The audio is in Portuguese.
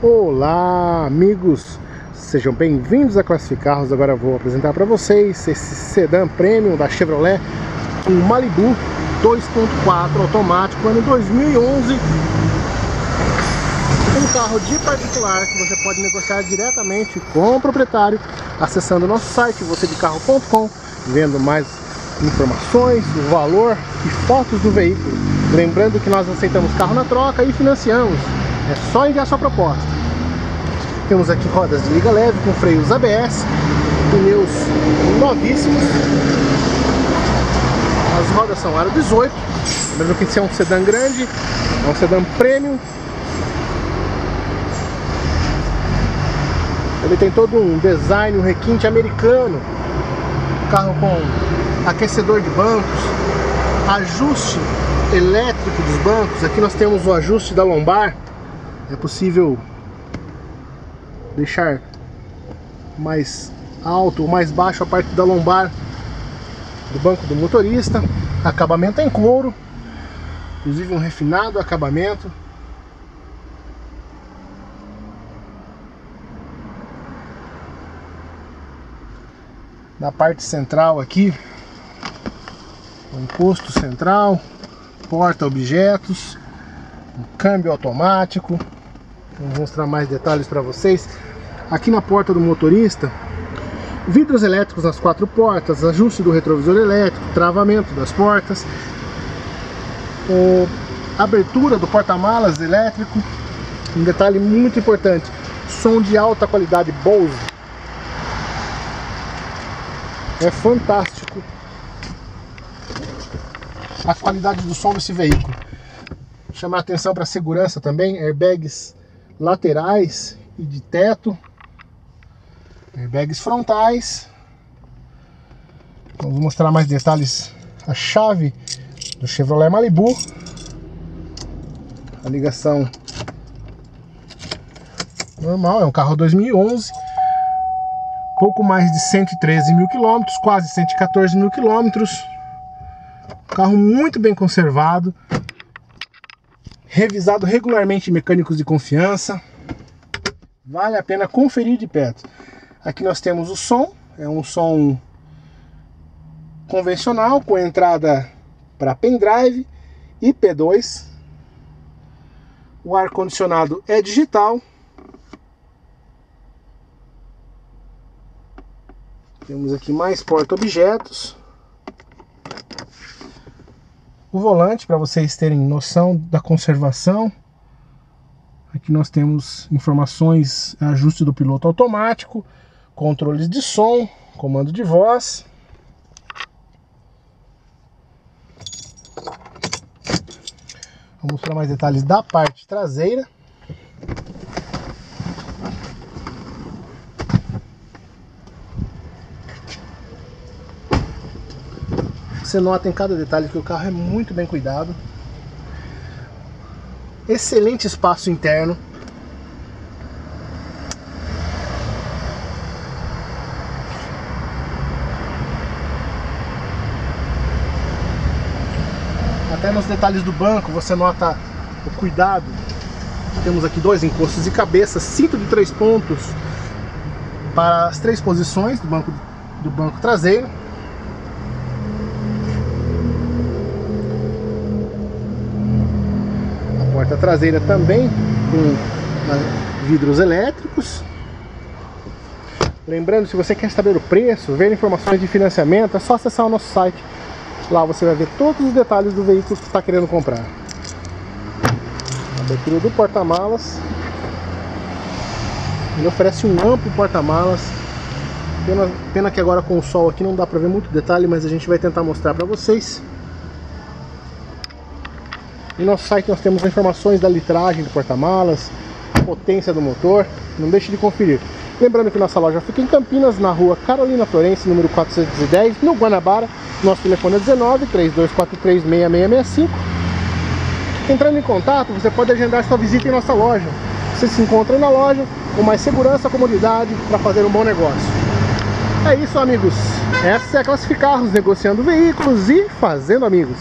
Olá amigos, sejam bem-vindos a Classificarros. Agora vou apresentar para vocês esse sedã premium da Chevrolet, um Malibu 2.4 automático, ano 2011. Um carro de particular que você pode negociar diretamente com o proprietário acessando o nosso site vocêdecarro.com, vendo mais informações, o valor e fotos do veículo. Lembrando que nós aceitamos carro na troca e financiamos. É só enviar sua proposta. Temos aqui rodas de liga leve com freios ABS, pneus novíssimos. As rodas são aro 18. Lembrando que esse é um sedã grande, é um sedã premium. Ele tem todo um design, um requinte americano. Carro com aquecedor de bancos, ajuste elétrico dos bancos. Aqui nós temos o ajuste da lombar é possível deixar mais alto ou mais baixo a parte da lombar do banco do motorista. Acabamento em couro, inclusive um refinado acabamento. Na parte central aqui, o encosto central, porta objetos, um câmbio automático, Vou mostrar mais detalhes para vocês. Aqui na porta do motorista, vidros elétricos nas quatro portas, ajuste do retrovisor elétrico, travamento das portas, abertura do porta-malas elétrico, um detalhe muito importante, som de alta qualidade Bose. É fantástico a qualidade do som desse veículo. Chamar atenção para a segurança também, airbags laterais e de teto, airbags frontais. Vamos mostrar mais detalhes. A chave do Chevrolet Malibu, a ligação normal, é um carro 2011, pouco mais de 113 mil quilômetros, quase 114 mil quilômetros. Carro muito bem conservado, revisado regularmente mecânicos de confiança. Vale a pena conferir de perto. Aqui nós temos o som, é um som convencional com entrada para pendrive e P2. O ar condicionado é digital. Temos aqui mais porta-objetos o volante para vocês terem noção da conservação. Aqui nós temos informações, ajuste do piloto automático, controles de som, comando de voz. Vou mostrar mais detalhes da parte traseira. Você nota em cada detalhe que o carro é muito bem cuidado. Excelente espaço interno. Até nos detalhes do banco você nota o cuidado. Temos aqui dois encostos de cabeça, cinto de três pontos para as três posições do banco, do banco traseiro. Porta traseira também com vidros elétricos. Lembrando, se você quer saber o preço, ver informações de financiamento, é só acessar o nosso site. Lá você vai ver todos os detalhes do veículo que está querendo comprar. Abertura do porta-malas. Ele oferece um amplo porta-malas. Pena, pena que agora com o sol aqui não dá para ver muito detalhe, mas a gente vai tentar mostrar para vocês. No nosso site nós temos informações da litragem do porta-malas, potência do motor, não deixe de conferir. Lembrando que nossa loja fica em Campinas, na rua Carolina Florense, número 410, no Guanabara. Nosso telefone é 19 3243 6665. Entrando em contato, você pode agendar sua visita em nossa loja. Você se encontra na loja com mais segurança comodidade para fazer um bom negócio. É isso, amigos. Essa é a Classificarros, negociando veículos e fazendo amigos.